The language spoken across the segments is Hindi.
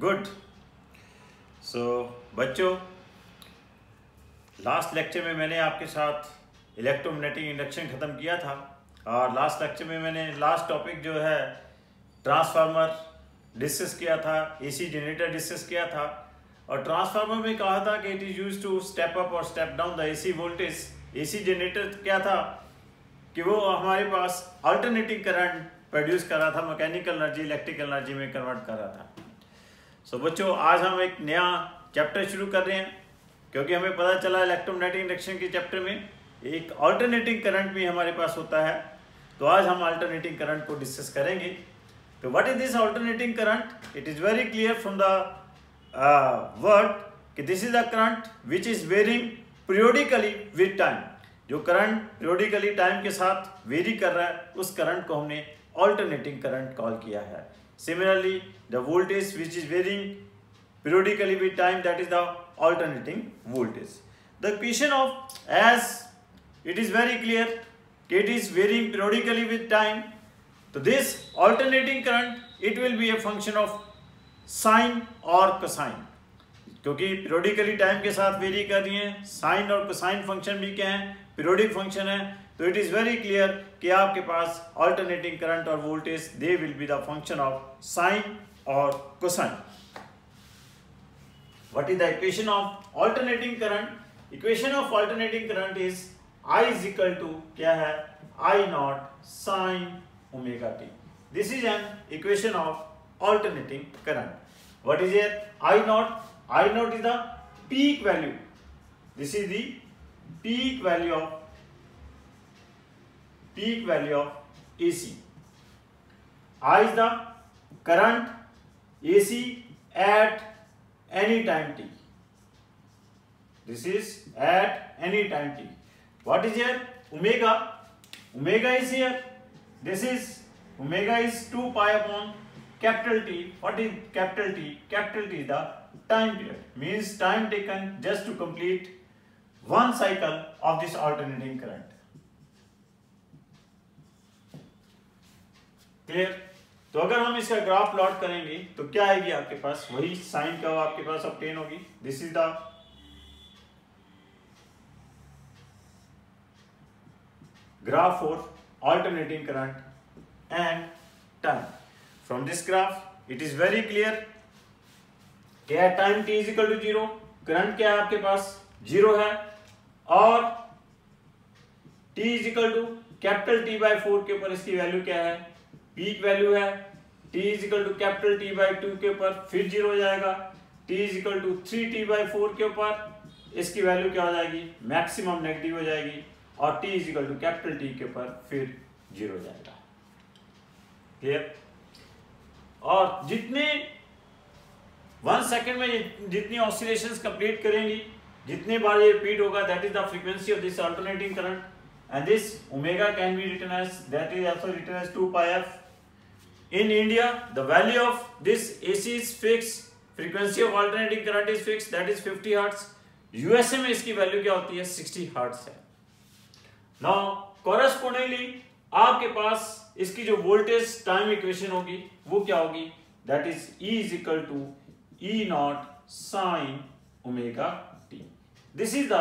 गुड सो बच्चों लास्ट लेक्चर में मैंने आपके साथ इलेक्ट्रोमैग्नेटिक इंडक्शन ख़त्म किया था और लास्ट लेक्चर में मैंने लास्ट टॉपिक जो है ट्रांसफार्मर डिस्कस किया था एसी जनरेटर डिस्कस किया था और ट्रांसफार्मर में कहा था कि it is use to step up और step down the AC voltage AC generator क्या था कि वो हमारे पास अल्टरनेटिंग करंट प्रोड्यूस कर रहा था मैकेनिकल एनर्जी इलेक्ट्रिकल एनर्जी में कन्वर्ट कर रहा था। सो so, बच्चों आज हम एक नया चैप्टर शुरू कर रहे हैं क्योंकि हमें पता चला इलेक्ट्रोमैग्नेटिक इंडक्शन के चैप्टर में एक ऑल्टरनेटिंग करंट भी हमारे पास होता है। तो आज हम अल्टरनेटिंग करंट को डिस्कस करेंगे। तो what is this alternating current it is very clear from the word कि this is the current which is varying periodically with time जो करंट पीरियोडिकली टाइम के साथ वेरी कर रहा है उस करंट को हमने ऑल्टरनेटिंग करंट कॉल किया है Similarly, the voltage which is varying periodically with time that is the alternating voltage. The equation of as it is very clear it is varying periodically with time. So this alternating current it will be a function of sine or cosine. क्योंकि periodically टाइम के साथ वेरी कर रही है साइन और कोसाइन फ़ंक्शन भी क्या है पीरियोडिक फ़ंक्शन है तो इट इज़ वेरी क्लियर कि आपके पास अल्टरनेटिंग करंट और voltage they will be the function of sine और cosine what is the equation of alternating current equation of alternating current is I is equal to क्या है? I naught sine omega T this is an equation of alternating current what is it I naught I naught is the peak value this is peak value of peak value of AC. I is the current AC at any time t. This is at any time t. What is here? Omega. Omega is here. This is omega is 2 pi upon capital T. What is capital T? Capital T is the time period. Means time taken just to complete one cycle of this alternating current. Clear तो अगर हम इसका ग्राफ प्लॉट करेंगे तो क्या आएगी आपके पास? वही साइन का आपके पास ऑप्टेन होगी। This is the graph for alternating current and time from this graph it is very clear क्या time T is equal to zero current क्या है आपके पास? ज़ीरो है। और T is equal to capital T by four के ऊपर इसकी वैल्यू क्या है? पीक वैल्यू है T is equal to capital T by two के ऊपर फिर ज़ीरो हो जाएगा, t is equal to three T by four के ऊपर इसकी वैल्यू क्या हो जाएगी? मैक्सिमम नेगेटिव हो जाएगी और t is equal to capital T के ऊपर फिर ज़ीरो हो जाएगा। क्लियर और जितने वन सेकेंड में जितनी ऑसिलेशन कंप्लीट करेंगी, जितने बार ये रिपीट होगा that is the frequency of this alternating current and this omega can be written as, that is also written as 2 pi f In India, the value of this AC is fixed, frequency of alternating current is fixed, that is 50 hertz. USA में इसकी वैल्यू क्या होती है 60 hertz है Now, correspondingly, आपके पास इसकी जो वोल्टेज टाइम इक्वेशन होगी वो क्या होगी that is E is equal to E naught sine omega T this is the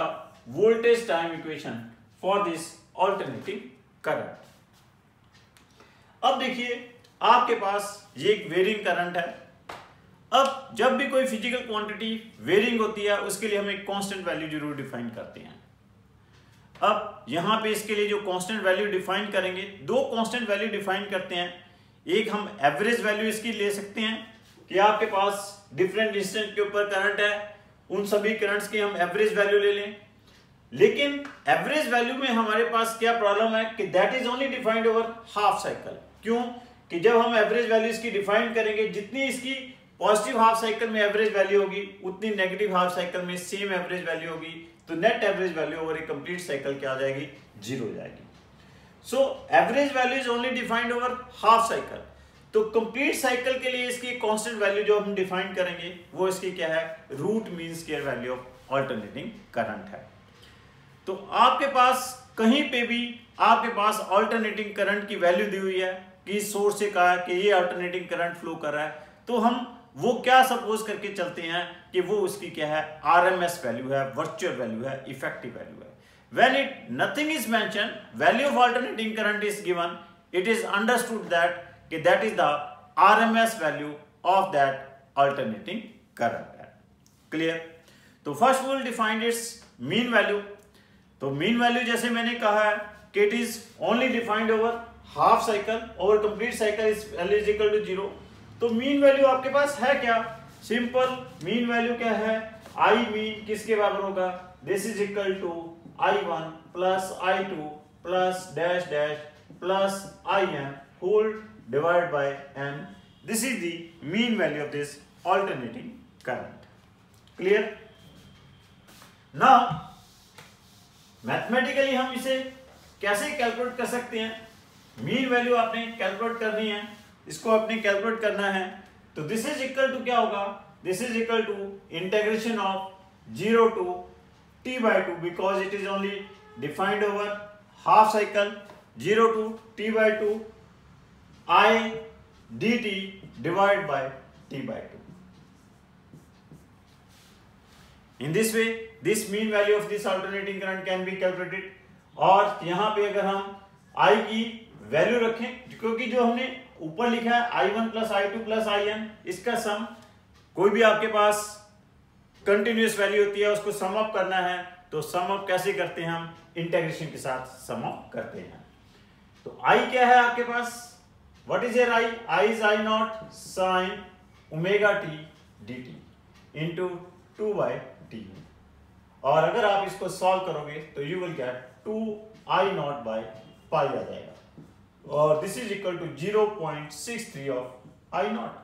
voltage time equation for this alternating current अब देखिए आपके पास ये एक वेरिंग करंट है। अब जब भी कोई फ़िज़िकल क्वांटिटी वेरिंग होती है, उसके लिए हम एक कांस्टेंट वैल्यू ज़रूर डिफाइन करते हैं। अब यहाँ पे इसके लिए जो कांस्टेंट वैल्यू डिफाइन करेंगे, दो कांस्टेंट वैल्यू डिफाइन करते हैं। एक हम एवरेज वैल्यू इसकी ले सकते हैं कि आपके पास डिफरेंट डिस्टेंस के ऊपर करंट है, उन सभी करंट्स की हम एवरेज वैल्यू ले लें। लेकिन एवरेज वैल्यू में हमारे पास क्या प्रॉब्लम है कि that is only defined over half cycle क्यों? कि जब हम एवरेज वैल्यू इसकी डिफाइन करेंगे, जितनी इसकी पॉजिटिव हाफ़ साइकिल में एवरेज वैल्यू होगी, उतनी नेगेटिव हाफ़ साइकिल में सेम एवरेज वैल्यू होगी तो net average value over a complete cycle क्या आ जाएगी? ज़ीरो जाएगी। So average value is only defined over half cycle तो कंप्लीट साइकिल के लिए इसकी कांस्टेंट वैल्यू जो हम डिफाइन करेंगे, वो इसकी क्या है? Root mean square value of alternating current है। तो आपके पास कहीं पे भी, आपके पास ऑल्टरनेटिंग करंट की वैल्यू दी हुई है कि सोर्स से कहा कि ये अल्टरनेटिंग करंट फ्लो कर रहा है। तो हम वो क्या सपोज़ करके चलते हैं कि वो उसकी क्या है? आरएमएस वैल्यू है वर्चुअल वैल्यू है इफ़ेक्टिव वैल्यू है। When it, nothing is mentioned, value of alternating current is given, it is understood that, कि that is the RMS value of that alternating current clear? तो first will defined its mean value तो मीन वैल्यू जैसे मैंने कहा है कि it is only defined over half cycle और complete cycle is all is equal to zero तो मीन वैल्यू आपके पास है क्या? सिंपल मीन वैल्यू क्या है? आई मीन किसके बराबर होगा? This is equal to I one plus I two plus dash dash plus I N whole divide by N this is the mean value of this alternating current clear ना मैथमेटिकली हम इसे कैसे कैलकुलेट कर सकते हैं? मीन वैल्यू आपने कैलकुलेट करनी है, इसको आपने कैलकुलेट करना है तो दिस इज़ इक्वल टू क्या होगा? This is equal to integration of zero to T by two because it is only defined over half cycle zero to T by two I D T divide by T by two in this way this mean value of this alternating current can be calculated और यहाँ पे अगर हम आई की वैल्यू रखें, क्योंकि जो हमने ऊपर लिखा है I one plus I two plus I N इसका सम कोई भी आपके पास कंटिन्यूस वैल्यू होती है, उसको सम अप करना है तो सम अप कैसे करते हैं हम? इंटेग्रेशन के साथ सम अप करते हैं। तो आई क्या है आपके पास? What is your I I is I naught sine omega T D T into two by T और अगर आप इसको सॉल्व करोगे तो you will get two I naught by pi आ जाएगा। Or this is equal to 0.63 of I naught.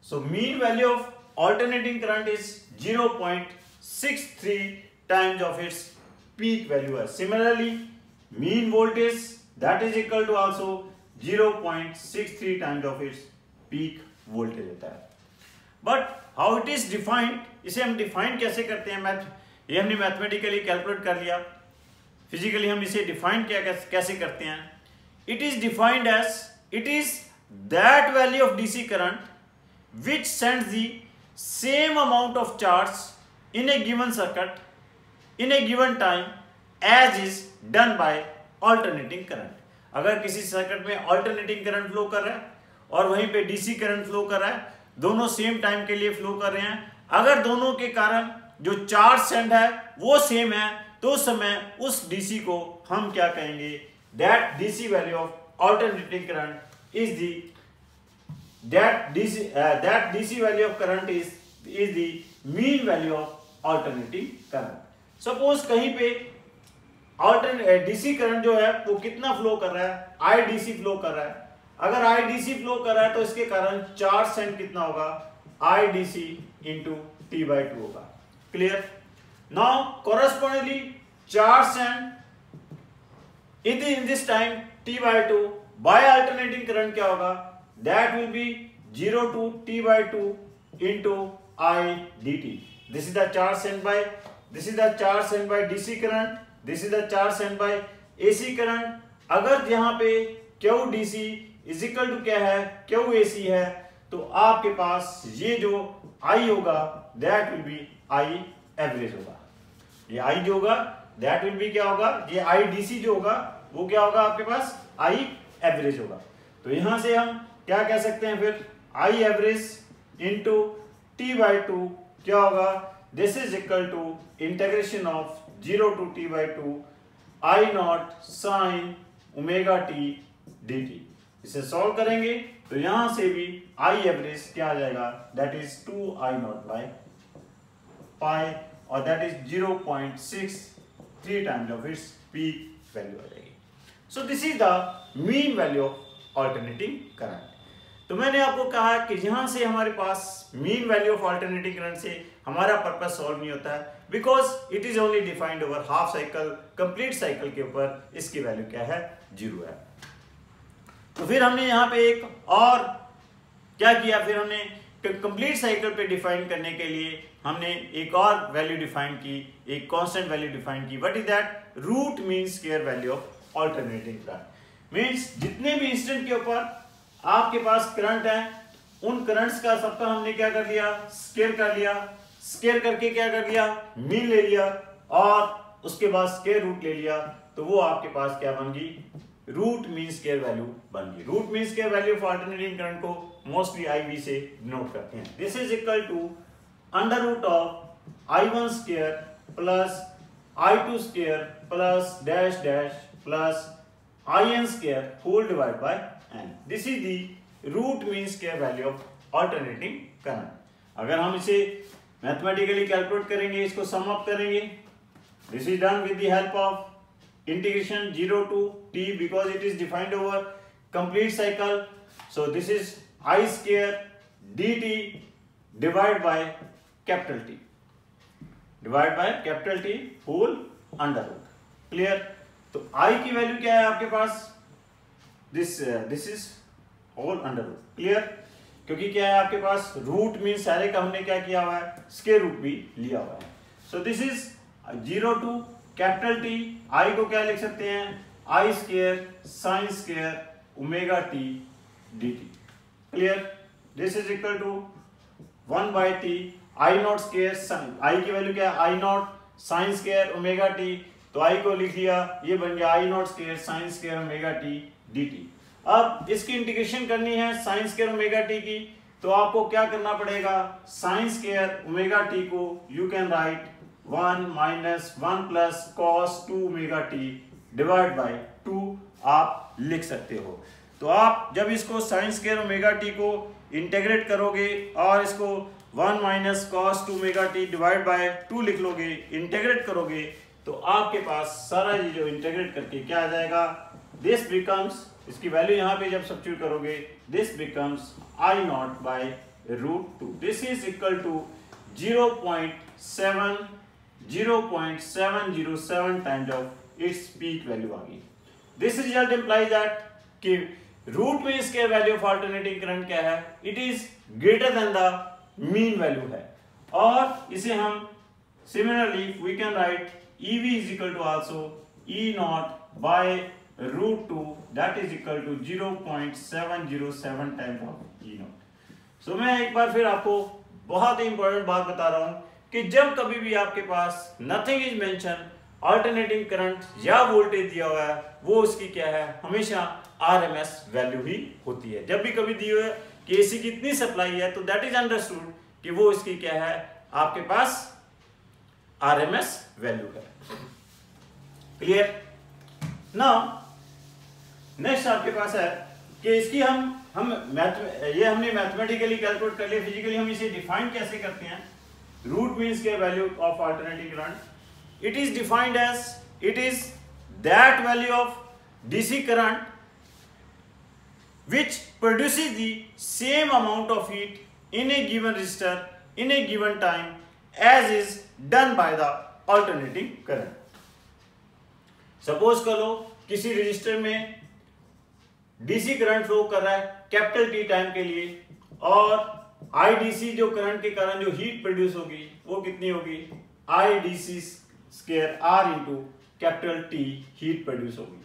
So mean value of alternating current is 0.63 times of its peak value. Similarly, mean voltage that is equal to also 0.63 times of its peak voltage होता है बट हाउ इट इज़ इसे हम डिफाइन कैसे करते हैं मैथ ये हमने मैथमेटिकली कैलकुलेट कर लिया फिजिकली हम इसे डिफाइन क्या कैसे करते हैं it is defined as it is that value of DC current which sends the same amount of charge in a given circuit in a given time as is done by alternating current अगर किसी सर्किट में अल्टरनेटिंग करंट फ्लो कर रहा है और वहीं पे डीसी करंट फ्लो कर रहा है दोनों सेम टाइम के लिए फ्लो कर रहे हैं अगर दोनों के कारण जो चार्ज सेंड है वो सेम है तो उस समय उस डीसी को हम क्या कहेंगे that DC value of alternating current is the that DC uh, that DC value of current is is the mean value of alternating current. Suppose कहीं पे अल्टरनेट डीसी करंट जो है वो कितना फ्लो कर रहा है आई डीसी फ्लो कर रहा है अगर आई डीसी फ्लो कर रहा है तो इसके कारण चार्ज सेंट कितना होगा I DC into T by two होगा clear now correspondingly charge sent in in this time T by two by alternating current क्या होगा? That will be zero to T by two into I D T this is the charge send by this is the charge send by DC current this is the charge send by AC current अगर यहाँ पे क्यू डीसी इजिकल टू क्या है? क्यू एसी है तो आपके पास ये जो आई होगा that will be I average होगा। ये आई जो होगा दैट विल बी क्या होगा? ये आई डीसी जो होगा, वो क्या होगा आपके पास? आई एवरेज होगा। तो यहाँ से हम क्या कह सकते हैं फिर? I average into T by two क्या होगा? This is equal to integration of zero to T by two I naught sine omega T D T इसे सॉल्व करेंगे तो यहाँ से भी आई एवरेज क्या आ जाएगा? That is two I naught by pi or that is zero point six three times of its peak value आ जाएगी so this is the mean value of alternating current तो मैंने आपको कहा कि यहाँ से हमारे पास mean value of alternating current से हमारा पर्पज सॉल्व नहीं होता है because it is only defined over half cycle complete cycle के ऊपर इसकी वैल्यू क्या है? ज़ीरो है। तो फिर हमने यहाँ पे एक और क्या किया? फिर हमने कंप्लीट साइकिल पे डिफाइन करने के लिए हमने एक और वैल्यू डिफाइन की, एक कांस्टेंट वैल्यू डिफाइन की. What is that root mean square value of alternating current means जितने भी इंस्टेंट के ऊपर आपके पास करंट है, उन करंट्स का सबका हमने क्या कर लिया स्केयर कर लिया। स्केयर करके क्या कर लिया मीन ले लिया और उसके बाद स्केयर रूट ले लिया। तो वो आपके पास क्या बन गई? रूट मीन स्केयर वैल्यू बन गई। Root mean square value of alternating current को मोस्टली आईवी से नोट करते हैं। This is equal to under root of I one square plus I two square plus dash dash plus I N square whole divide by N this is the root mean square value of alternating current अगर हम इसे मैथमेटिकली कैलकुलेट करेंगे, इसको सम अप करेंगे this is done with the help of integration zero to T because it is defined over complete cycle this is I square D T divide by capital T divide by capital T whole under root clear तो आई की वैल्यू क्या है आपके पास? This this is whole under root clear क्योंकि क्या है आपके पास? रूट मीन सारे का हमने क्या किया हुआ है? स्केयर रूट भी लिया हुआ है। So this is zero to capital T I को क्या लिख सकते हैं? I square sine square omega t d t clear this is equal to one by T I naught square I की वैल्यू क्या है? I naught sine square omega t तो आई को लिख लिया ये बन गया I naught square sine square omega t d t अब इसकी इंटीग्रेशन करनी है साइन स्केयर ओमेगा टी की तो आपको क्या करना पड़ेगा? साइन स्केयर ओमेगा टी को you can write one minus one plus cos two omega T divide by two आप लिख सकते हो। तो आप जब इसको साइन स्केयर ओमेगा टी को इंटेग्रेट करोगे और इसको one minus cos two omega t divide by two लिख लोगे इंटेग्रेट करोगे तो आपके पास सारा ये जो इंटेग्रेट करके क्या आ जाएगा? दिस बिकम्स इसकी वैल्यू यहाँ पे जब सब्सिट्यूट करोगे this becomes I naught by root two this is equal to zero point seven zero point seven zero seven times of its peak value आ गई। दिस रिज़ल्ट इंप्लाई दैट कि रूट में इसके वैल्यू ऑफ़ अल्टरनेटिंग करंट क्या है? It is greater than the mean value है। और इसे हम similarly we can write ev is equal to also e naught by root 2 that is equal to 0.707 times of e naught so, मैं एक बार फिर आपको बहुत ही इंपॉर्टेंट बात बता रहा हूँ कि जब कभी भी आपके पास nothing is mention alternating current या वोल्टेज दिया हुआ है, वो उसकी क्या है? हमेशा आरएमएस वैल्यू ही होती है। जब भी कभी दी हुई कि एसी की इतनी सप्लाई है तो दैट इज़ अंडरस्टूड कि वो इसकी क्या है, आपके पास आरएमएस वैल्यू है। क्लियर ना नेक्स्ट आपके पास है कि इसकी हम हम मैथ ये हमने मैथमेटिकली कैलकुलेट कर लिया फिजिकली हम इसे डिफाइन कैसे करते हैं? रूट मीन्स के value of alternative current it is defined as it is that value of DC current which produces the same amount of heat in a given resistor in a given time as is done by the alternating current. Suppose करो किसी रजिस्टर में डीसी करंट फ्लो कर रहा है कैपिटल टी टाइम के लिए और आईडीसी जो करंट के कारण जो हीट प्रोड्यूस होगी वो कितनी होगी IDC square R into capital T heat produce होगी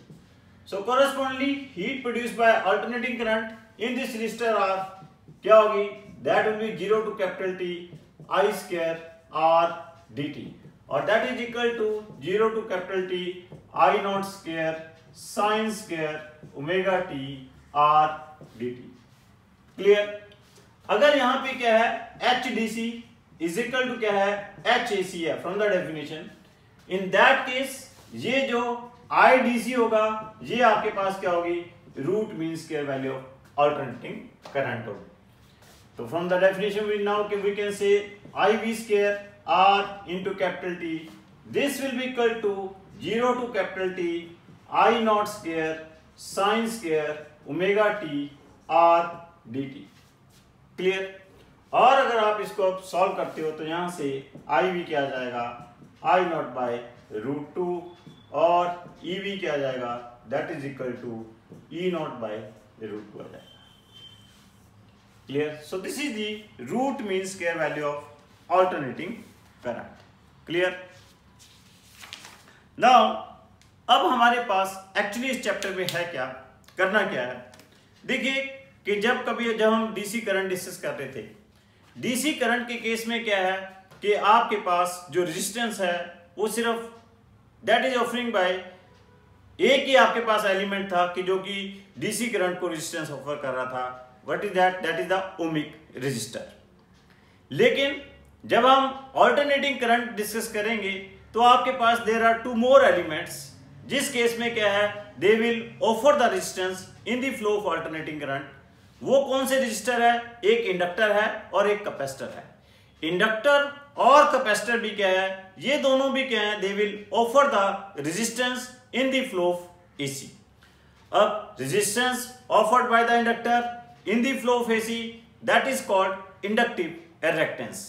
So correspondingly, heat produced by alternating current in this resistor R क्या होगी? That will be zero to capital T I square R d t और that is equal to zero to capital T I naught square sine square omega t R d t clear अगर यहाँ पे क्या है H D C is equal to क्या है एच ए सी है from the definition in that case ये जो आई डी सी होगा, ये आपके पास क्या होगी? Root mean square value of current होगी तो from the definition we now we can say I V square R into capital T this will be equal to zero to capital T I naught square sine square omega t R d t clear और अगर आप इसको सॉल्व करते हो तो यहाँ से आई वी क्या जाएगा? I naught by root two और ई वी क्या जाएगा? That is equal to E naught by root two आ जाएगा clear so this is the root mean square value of alternating current clear now अब हमारे पास एक्चुअली इस चैप्टर में है क्या? करना क्या है? देखिए कि जब कभी जब हम डीसी करंट डिस्कस कर रहे थे डीसी करंट के केस में क्या है कि आपके पास जो रेजिस्टेंस है, वो सिर्फ़ दैट इज़ ऑफरिंग बाय एक ही आपके पास एलिमेंट था कि जो कि डीसी करंट को रेजिस्टेंस ऑफ़र कर रहा था। What is that that is the ohmic resistor लेकिन जब हम ऑल्टरनेटिंग करंट डिस्कस करेंगे तो आपके पास there are two more elements जिस केस में क्या है? They will offer the resistance in the flow of alternating current वो कौन से रजिस्टर है? एक इंडक्टर है और एक कैपेसिटर है। इंडक्टर और कैपेसिटर भी क्या है? ये दोनों भी क्या है? They will offer the resistance in the flow of AC अब resistance offered by the inductor in the flow of AC that is called inductive reactance.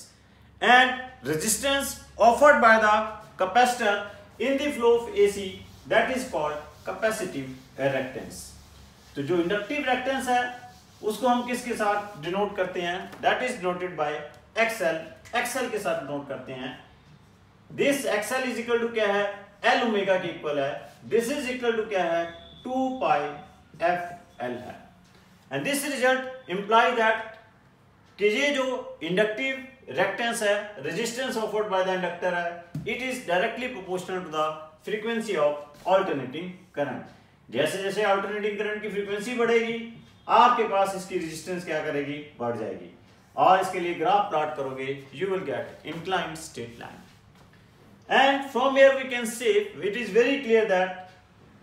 And resistance offered by the capacitor in the flow of AC that is called capacitive reactance. तो जो इंडक्टिव रिएक्टेंस है, उसको हम किसके साथ डिनोट करते हैं? That is denoted by XL XL के साथ डिनोट करते हैं। This XL is equal to क्या है? एल ओमेगा के इक्वल है। दिस इज़ इक्वल टू क्या है? टू पाई एफ़ एल है। And this result imply that कि ये जो इंडक्टिव रेक्टेंस है resistance offered by the inductor है it is directly proportional to the frequency of alternating current जैसे जैसे ऑल्टरनेटिंग करंट की फ्रीक्वेंसी बढ़ेगी, आपके पास इसकी रेजिस्टेंस क्या करेगी? बढ़ जाएगी। और इसके लिए ग्राफ प्लॉट करोगे you will get incline straight line and from here we can say it is very clear that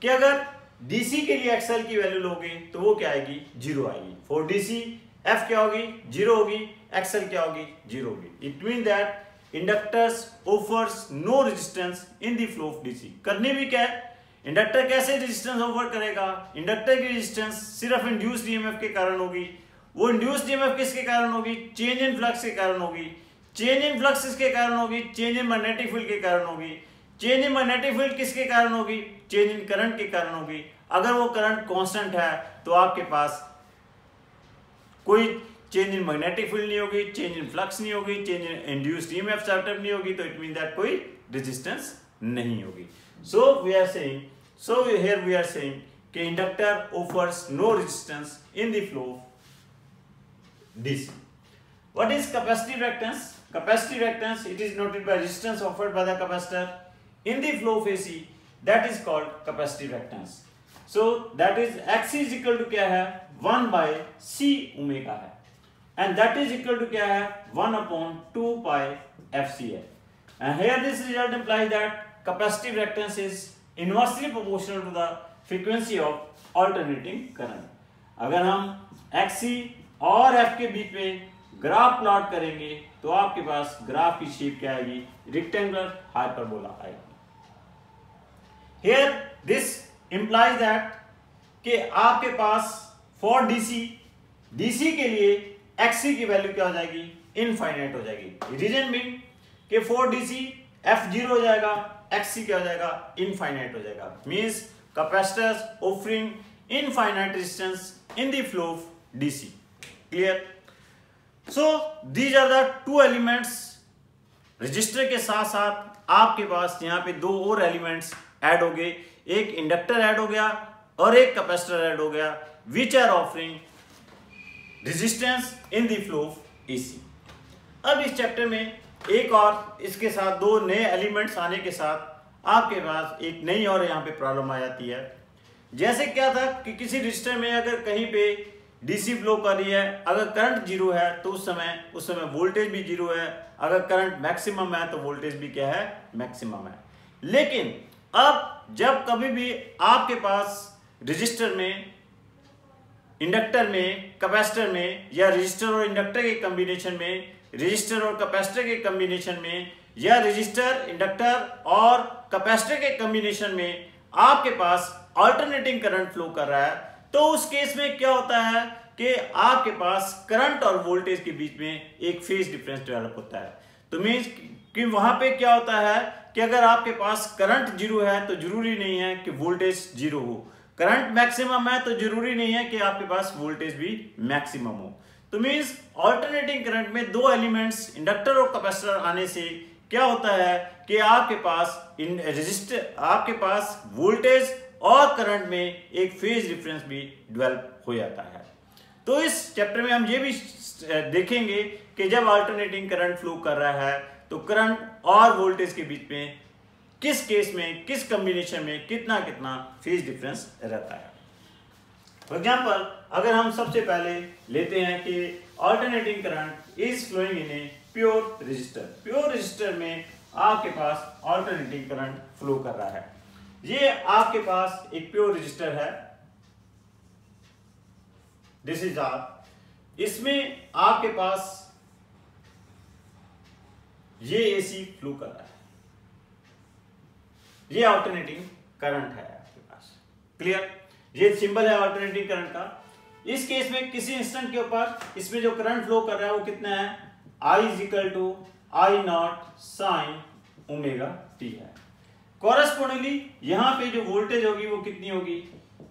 कि अगर डीसी के लिए एक्सएल की वैल्यू लोगे तो वो क्या आएगी? ज़ीरो आएगी. फॉर डीसी एफ़ क्या होगी? ज़ीरो होगी. एक्सएल क्या होगी? ज़ीरो होगी. It mean that inductors offers no resistance in the flow of DC करने भी क्या है? इंडक्टर कैसे रेजिस्टेंस ऑफ़र करेगा? इंडक्टर की रेजिस्टेंस सिर्फ़ इंड्यूस डीएमएफ के कारण होगी. वो इंड्यूस डीएमएफ किसके कारण होगी? चेंज इन फ्लक्स के कारण होगी. चेंज इन फ्लक्स किसके कारण होगी? चेंज इन मैग्नेटिक फ़ील्ड के कारण होगी. चेंज इन मैग्नेटिक फ़ील्ड किसके कारण होगी? चेंज इन करंट के कारण होगी। अगर वो करंट कांस्टेंट है तो आपके पास कोई चेंज इन मैग्नेटिक फ़ील्ड नहीं होगी चेंज इन फ्लक्स नहीं होगी change in induced EMF startup नहीं होगी तो इट मीन दैट कोई रेजिस्टेंस नहीं होगी। So we are saying so here we are saying कि inductor offers no resistance in the flow DC what is capacitive reactance? Capacitive reactance, it is noted by resistance offered by the capacitor. In the flow of AC that is called capacitive reactance so, that is x is equal to क्या है? वन बाय सी ओमेगा है. And that is equal to क्या है? One upon two pi F C है and here this implies that capacitive reactance is inversely proportional to the frequency of alternating current अगर हम एक्सी और एफ़ के बीच में ग्राफ प्लॉट करेंगे तो आपके पास ग्राफ की शेप क्या आएगी? रेक्टेंगुलर हाइपरबोला आएगी। हियर दिस इंप्लाइज दैट कि आपके पास फॉर डीसी डीसी के लिए एक्सी की वैल्यू क्या हो जाएगी? इनफाइनाइट हो जाएगी। रीजन बिंग कि फॉर डीसी एफ़ ज़ीरो हो जाएगा एक्सी क्या हो जाएगा? इनफाइनाइट हो जाएगा। Means capacitors offering infinite resistance in the flow of DC clear so these are the two elements resistor के साथ साथ आपके पास यहाँ पे दो और एलिमेंट्स ऐड हो गए एक इंडक्टर ऐड हो गया और एक कैपेसिटर ऐड हो गया, which are offering resistance in the flow of AC. अब इस चैप्टर में एक और, इसके साथ दो नए एलिमेंट्स आने के साथ आपके पास एक नई और यहाँ पे प्रॉब्लम आ जाती है। जैसे क्या था कि किसी रजिस्टर में अगर कहीं पे डीसी फ्लो कर रही है, अगर करंट ज़ीरो है तो उस समय उस समय वोल्टेज भी ज़ीरो है, अगर करंट मैक्सिमम है तो वोल्टेज भी क्या है? मैक्सिमम है। लेकिन अब जब कभी भी आपके पास रजिस्टर में इंडक्टर में कैपेसिटर में या रजिस्टर और इंडक्टर के कॉम्बिनेशन में रजिस्टर और कैपेसिटर के कॉम्बिनेशन में या रजिस्टर इंडक्टर और कैपेसिटर के कॉम्बिनेशन में आपके पास अल्टरनेटिंग करंट फ्लो कर रहा है तो उस केस में क्या होता है कि आपके पास करंट और वोल्टेज के बीच में एक फ़ेज़ डिफरेंस डेवलप होता है। तो मीन कि वहाँ पे क्या होता है कि अगर आपके पास करंट ज़ीरो है तो ज़रूरी नहीं है कि वोल्टेज ज़ीरो हो। करंट मैक्सिमम है तो ज़रूरी नहीं है कि आपके पास वोल्टेज भी मैक्सिमम हो। तो मीन्स ऑल्टरनेटिंग करंट में दो एलिमेंट्स इंडक्टर और कैपेसिटर आने से क्या होता है कि आपके पास रेजिस्टर आपके पास वोल्टेज और करंट में एक फ़ेज़ डिफरेंस भी डेवलप हो जाता है। तो इस चैप्टर में हम ये भी देखेंगे कि जब अल्टरनेटिंग करंट फ्लो कर रहा है तो करंट और वोल्टेज के बीच में किस केस में, किस कॉम्बिनेशन में कितना कितना फ़ेज़ डिफरेंस रहता है? फॉर एग्ज़ाम्पल अगर हम सबसे पहले लेते हैं कि alternating current is flowing in a pure resistor pure resistor में आपके पास ऑल्टरनेटिंग करंट फ्लो कर रहा है। ये आपके पास एक प्योर रजिस्टर है। दिस इज़ आर इसमें आपके पास ये एसी फ्लो कर रहा है। ये ऑल्टरनेटिंग करंट है आपके पास। क्लियर ये सिंबल है अल्टरनेटिंग करंट का। इस केस में किसी इंस्टेंट के ऊपर इसमें जो करंट फ्लो कर रहा है वो कितना है? I is equal to I naught sine omega t है। कॉरेस्पोंडिंगली यहाँ पे जो वोल्टेज होगी वो कितनी होगी?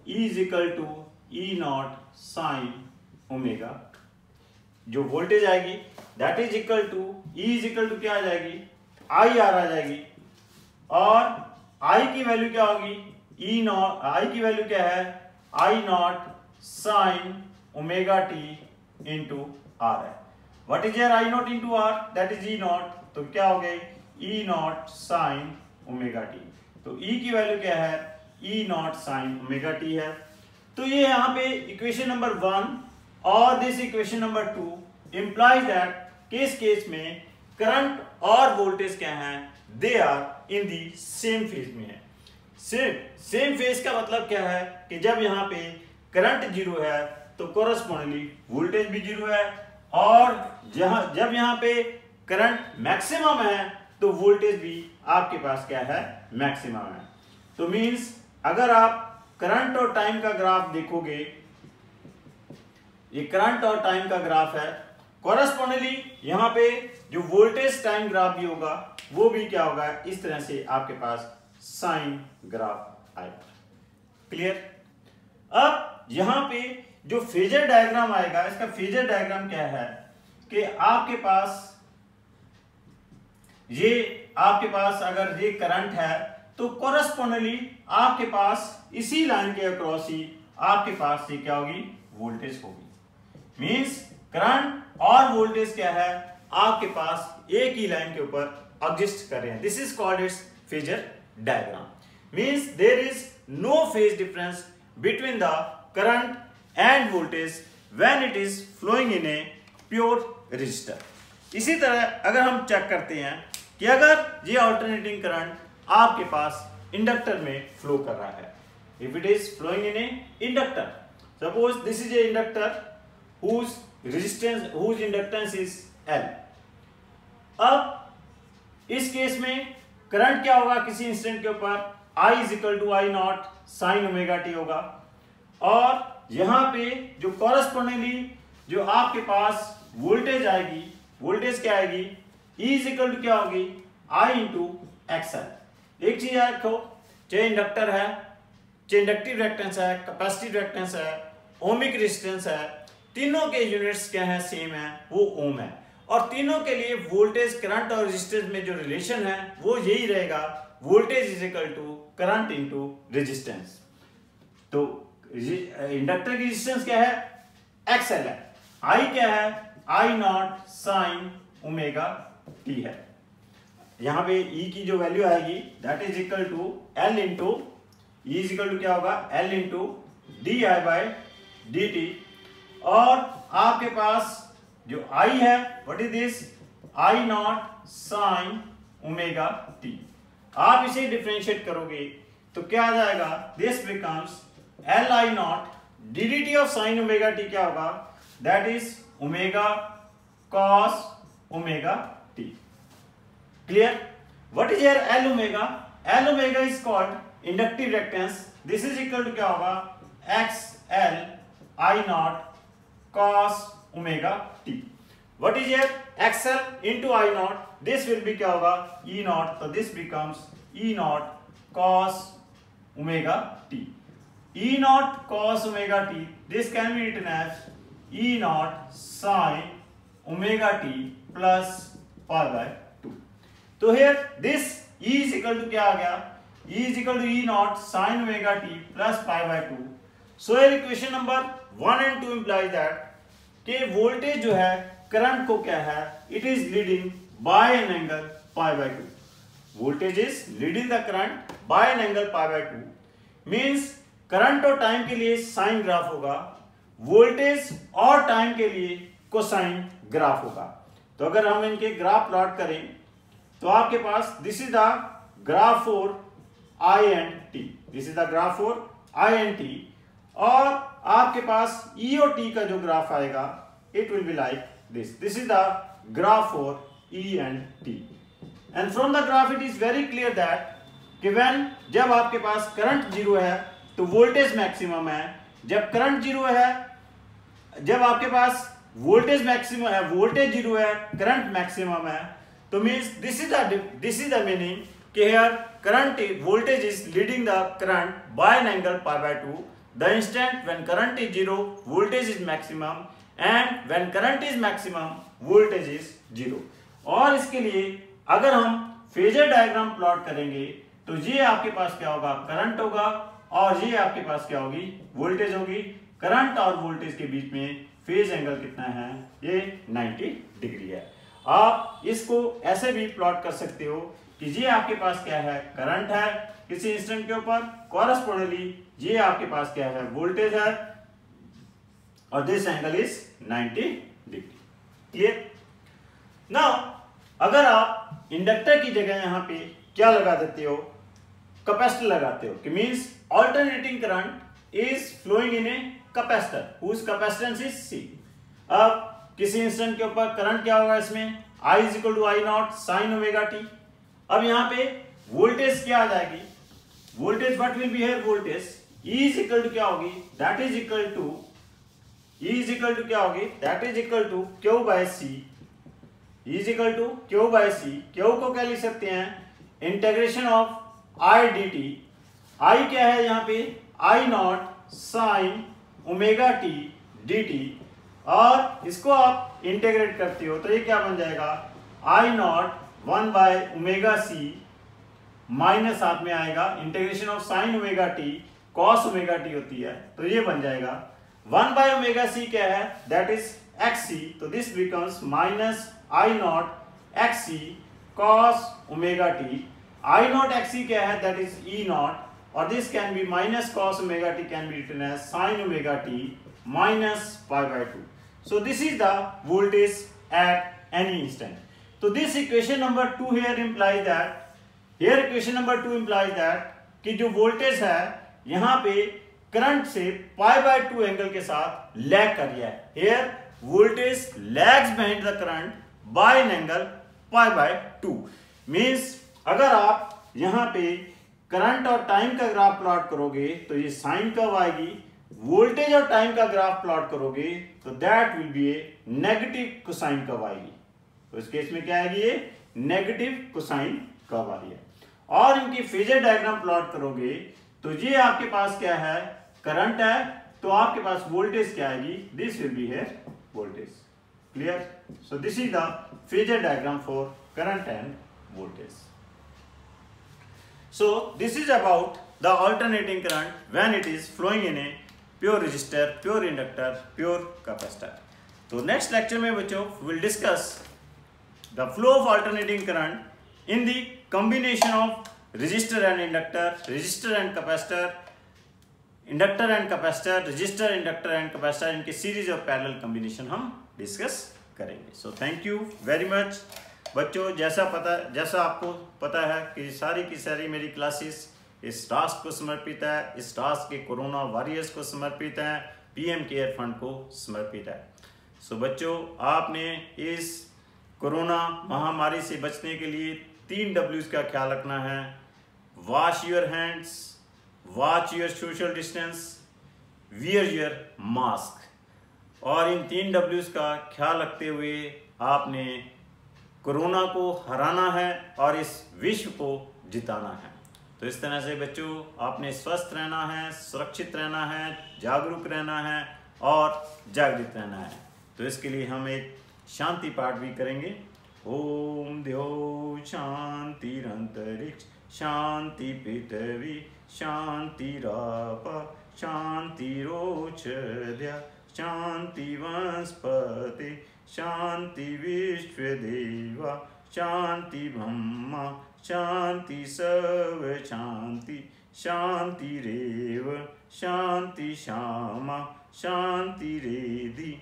E is equal to E naught sine omega जो वोल्टेज आएगी that is equal to E is equal to क्या आ जाएगी? आई आर आ जाएगी। और आई की वैल्यू क्या होगी? ई नॉट आई की वैल्यू क्या है? I naught sine omega t into R है। What is I naught into R that is E naught तो क्या हो गए E naught sine omega t तो ई की वैल्यू क्या है? E naught sine omega t है। तो ये यहाँ पे इक्वेशन नंबर वन और this equation number two implies that किस केस में करंट और वोल्टेज क्या है? They are in the same phase में है। सेम सेम फ़ेज़ का मतलब क्या है? कि जब यहाँ पे करंट ज़ीरो है तो कोरस्पॉन्डिंगली वोल्टेज भी ज़ीरो है। और जहाँ, जब यहाँ पे करंट मैक्सिमम है तो वोल्टेज भी आपके पास क्या है? मैक्सिमम है। तो मींस अगर आप करंट और टाइम का ग्राफ देखोगे ये करंट और टाइम का ग्राफ है। कॉरेस्पॉन्डली यहाँ पे जो वोल्टेज टाइम ग्राफ भी होगा, वो भी क्या होगा? इस तरह से आपके पास साइन ग्राफ आएगा। क्लियर अब यहाँ पे जो फेजर डायग्राम आएगा, इसका फेजर डायग्राम क्या है? कि आपके पास, ये आपके पास अगर ये करंट है तो कोरस्पोंडली आपके पास इसी लाइन के अक्रॉस ही आपके पास ये क्या होगी? वोल्टेज होगी। मींस करंट और वोल्टेज क्या है? आपके पास एक ही लाइन के ऊपर एग्जिस्ट कर रहे हैं। This is called its phasor diagram means there is no phase difference between the current and voltage when it is flowing in a pure resistor इसी तरह अगर हम चेक करते हैं कि अगर ये ऑल्टरनेटिंग करंट आपके पास इंडक्टर में फ्लो कर रहा है। If it is flowing in a inductor suppose this is a inductor whose resistance whose inductance is L अब, इस केस में करंट क्या होगा किसी इंस्टेंट के ऊपर? I is equal to I naught sine omega t होगा। और यहाँ पे जो कॉरस्पोंडिंगली जो आपके पास वोल्टेज आएगी वोल्टेज क्या आएगी? ई इज़ इक्वल टू क्या होगी? आई इंटू एक्सएल एक चीज़ याद रखो चाहे इंडक्टर है चाहे इंडक्टिव रिएक्टेंस है कैपेसिटिव रिएक्टेंस है ओमिक रेजिस्टेंस है तीनों के यूनिट्स क्या है? सेम है, वो ओम है। और तीनों के लिए वोल्टेज करंट और रेजिस्टेंस में जो रिलेशन है, वो यही रहेगा। Voltage is equal to current into resistance तो इंडक्टर की रेजिस्टेंस क्या है? एक्सएल है। आई क्या है? I naught sine omega t है। यहाँ पे ई e की जो वैल्यू आएगी that is equal to L into E is equal to क्या होगा? L into d I by d t और आपके पास जो आई है what is this I naught sine omega t आप इसे डिफ्रेंशिएट करोगे तो क्या आ जाएगा? This becomes L I naught d d t of sine omega t क्या होगा? That is omega cos omega t clear What is here? L omega? L omega is called inductive reactance. This is equal to क्या होगा? X L I naught cos omega t. What is here? XL into I naught. This will be क्या होगा? E naught. So this becomes E naught cos omega t. E naught cos omega t. This can be written as E naught sin omega t plus pi by तो here this E is equal to क्या आ गया E is equal to E not sine omega T plus pi by two so here equation number one and two implies that कि वोल्टेज जो है करंट को क्या है? It is leading by an angle pi by two voltage is leading the current by an angle pi by two means current और टाइम के लिए साइन ग्राफ होगा। वोल्टेज और टाइम के लिए कोसाइन ग्राफ होगा। तो अगर हम इनके ग्राफ प्लॉट करें तो आपके पास this is the graph for I and T this is the graph for I and T और आपके पास ई और टी का जो ग्राफ आएगा it will be like this this is the graph for E and T and from the graph it is very clear that कि व्हेन जब आपके पास करंट ज़ीरो है तो वोल्टेज मैक्सिमम है। जब करंट ज़ीरो है, जब आपके पास वोल्टेज मैक्सिमम है वोल्टेज ज़ीरो है करंट मैक्सिमम है तो means this is the this is the meaning कि here current voltage is leading the current by an angle pi by 2 the instant when current is zero, voltage is maximum and when current is maximum, voltage is zero. और इसके लिए अगर हम फेजर डायग्राम प्लॉट करेंगे तो ये आपके पास क्या होगा? करंट होगा और ये आपके पास क्या होगी? वोल्टेज होगी। करंट और वोल्टेज के बीच में फ़ेज़ एंगल कितना है? ये 90 डिग्री है। आप इसको ऐसे भी प्लॉट कर सकते हो कि ये आपके पास क्या है? करंट है किसी इंस्टेंट के ऊपर? कॉरस्पोंडली ये आपके पास क्या है? वोल्टेज है। और this angle is 90 degree clear now अगर आप इंडक्टर की जगह यहाँ पे क्या लगा देते हो? कैपेसिटर लगाते हो। कि means alternating current is flowing in a capacitor whose capacitance is C अब किसी इंस्टेंट के ऊपर करंट क्या होगा इसमें? I is equal to I not sine omega T अब यहाँ पे वोल्टेज क्या आ जाएगी? Voltage what will be here voltage is equal to क्या होगी? That is equal to is equal to क्या होगी? That is equal to Q by C is equal to Q by C Q को क्या लिख सकते हैं? Integration of I D T I क्या है यहाँ पे? I not sine omega T D T और इसको आप इंटेग्रेट करते हो तो ये क्या बन जाएगा? I not one by omega C minus साथ में आएगा integration of sine omega T cos omega T होती है तो ये बन जाएगा। वन बाय ओमेगा सी क्या है? दैट इज़ एक्स सी तो this becomes minus I not X C cos omega T I not X C क्या है? दैट इज़ ई नॉट और this can be minus cos omega T can be written as sine omega T minus pi by two so, this is the voltage at any instant. So, this equation number two here implies that here equation number two implies that कि जो वोल्टेज है, यहाँ पे करंट से पाई बाय टू एंगल के साथ लैग कर रहा है। Here voltage lags behind the current by an angle pi by two means अगर आप यहाँ पे करंट और टाइम का ग्राफ प्लॉट करोगे तो ये साइन कब आएगी? वोल्टेज और टाइम का ग्राफ प्लॉट करोगे तो that will be a negative cosine कब आएगी? तो इस केस में क्या आएगी ये? नेगेटिव कोसाइन कब आ रही है। और इनकी फेजर डायग्राम प्लॉट करोगे तो ये आपके पास क्या है? करंट है तो आपके पास वोल्टेज क्या आएगी? दिस विल बी है voltage clear so this is the phasor diagram for current and voltage so this is about the alternating current when it is flowing in a pure resistor pure inductor pure capacitor तो नेक्स्ट लेक्चर में बच्चों will discuss the flow of alternating current in the combination of resistor and inductor resistor and capacitor inductor and capacitor resistor inductor and capacitor इनके सीरीज़ और पैरेलल कॉम्बिनेशन हम डिस्कस करेंगे। So thank you very much बच्चों जैसा पता जैसा आपको पता है कि सारी की सारी मेरी क्लासेस इस टास्क को समर्पित है इस टास्क के कोरोना वॉरियर्स को समर्पित है पीएम केयर फंड को समर्पित है। सो so, बच्चों आपने इस कोरोना महामारी से बचने के लिए तीन डब्ल्यूज का ख्याल रखना है। Wash your hands watch your social distance wear your mask और इन तीन डब्ल्यूज का ख्याल रखते हुए आपने कोरोना को हराना है और इस विश्व को जिताना है। तो इस तरह से बच्चों, आपने स्वस्थ रहना है, सुरक्षित रहना है, जागरूक रहना है और जागृत रहना है। तो इसके लिए हम एक शांति पाठ भी करेंगे। ओम द्यो शांति पृथ्वी, शांति राप शान्तिरोचद्या शान्तिवंस्पति शान्ति विश्वदेवा शान्ति ब्रह्मा शान्ति सर्व शान्ति शान्तिरेव शान्ति श्यामा शान्तिरेधि